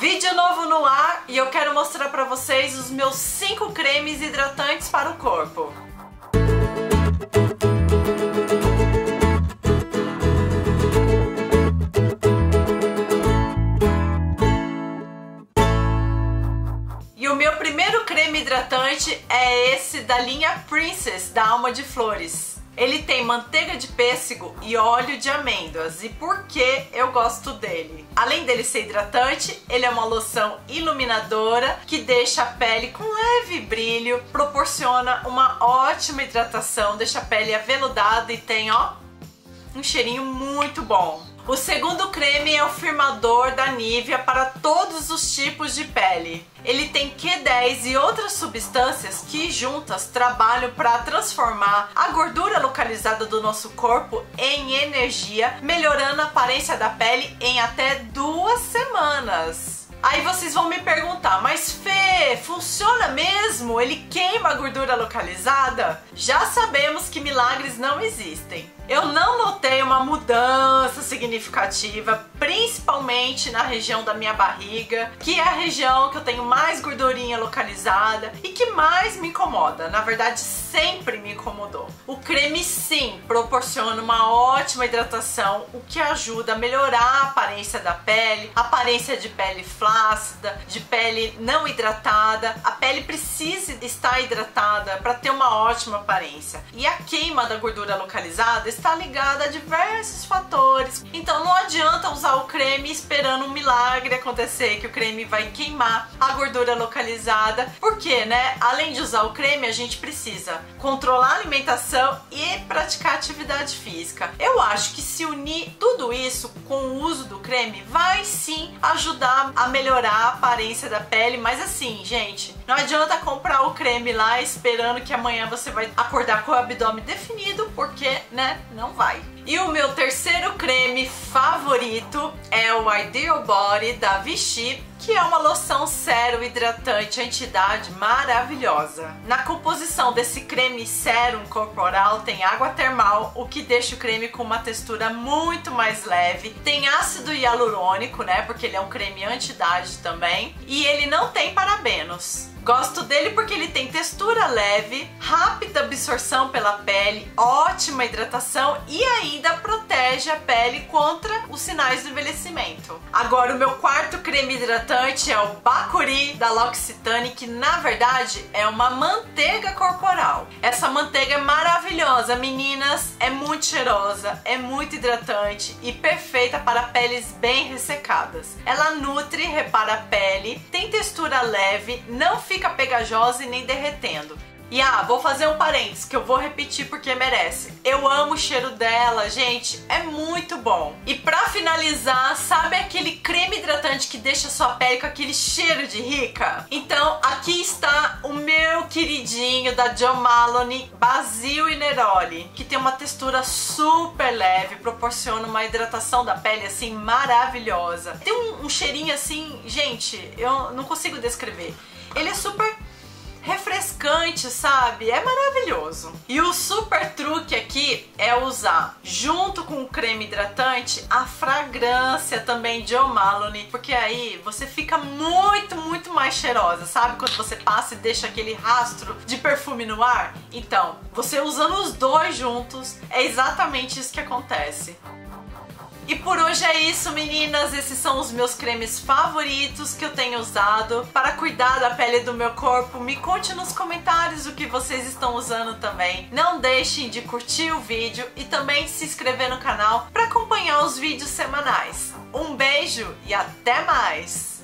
Vídeo novo no ar e eu quero mostrar pra vocês os meus 5 cremes hidratantes para o corpo. E o meu primeiro creme hidratante é esse da linha Princess da Alma de Flores. Ele tem manteiga de pêssego e óleo de amêndoas. E por que eu gosto dele? Além dele ser hidratante, ele é uma loção iluminadora que deixa a pele com leve brilho, proporciona uma ótima hidratação, deixa a pele aveludada e tem, ó, um cheirinho muito bom. O segundo creme é o firmador da Nivea para todos os tipos de pele. Ele tem Q10 e outras substâncias que juntas trabalham para transformar a gordura localizada do nosso corpo em energia, melhorando a aparência da pele em até duas semanas. Aí vocês vão me perguntar, mas Fê, funciona mesmo? Ele queima a gordura localizada? Já sabemos que milagres não existem. Eu não notei uma mudança significativa, principalmente na região da minha barriga, que é a região que eu tenho mais gordurinha localizada e que mais me incomoda. Na verdade, sempre me incomodou. O creme sim proporciona uma ótima hidratação, o que ajuda a melhorar a aparência da pele, aparência de pele flácida, de pele não hidratada. A pele precisa estar hidratada para ter uma ótima aparência. E a queima da gordura localizada está ligada a diversos fatores. Então não adianta usar o creme esperando um milagre acontecer, que o creme vai queimar a gordura localizada, porque, né, além de usar o creme, a gente precisa controlar a alimentação e praticar atividade física. Eu acho que se unir tudo isso com o uso do creme vai sim ajudar a melhorar a aparência da pele, mas assim, gente, não adianta comprar o creme lá esperando que amanhã você vai acordar com o abdômen definido, porque, né, não vai. E o meu terceiro creme favorito é o Ideal Body da Vichy, que é uma loção sérum hidratante anti-idade maravilhosa. Na composição desse creme sérum corporal tem água termal, o que deixa o creme com uma textura muito mais leve. Tem ácido hialurônico, né, porque ele é um creme anti-idade também, e ele não tem parabenos. Gosto dele porque ele tem textura leve, rápida absorção pela pele, ótima hidratação e ainda protege a pele contra os sinais do envelhecimento. Agora, o meu quarto creme hidratante é o Bacuri da L'Occitane, que na verdade é uma manteiga corporal. Essa manteiga é maravilhosa, meninas, é muito cheirosa, é muito hidratante e perfeita para peles bem ressecadas. Ela nutre, repara a pele, tem textura leve, não fica pegajosa e nem derretendo. E ah, vou fazer um parênteses que eu vou repetir porque merece. Eu amo o cheiro dela, gente, é muito bom. E pra finalizar, sabe aquele creme hidratante que deixa sua pele com aquele cheiro de rica? Então, aqui está o meu queridinho da Jo Malone Basil e Neroli, que tem uma textura super leve, proporciona uma hidratação da pele assim maravilhosa. Tem um, um cheirinho assim, gente, eu não consigo descrever. Ele é super refrescante, sabe? É maravilhoso. E o super truque aqui é usar junto com o creme hidratante a fragrância também de O'Malone, porque aí você fica muito, muito mais cheirosa, sabe? Quando você passa e deixa aquele rastro de perfume no ar. Então, você usando os dois juntos, é exatamente isso que acontece. E por hoje é isso, meninas. Esses são os meus cremes favoritos que eu tenho usado para cuidar da pele do meu corpo. Me conte nos comentários o que vocês estão usando também. Não deixem de curtir o vídeo e também de se inscrever no canal para acompanhar os vídeos semanais. Um beijo e até mais!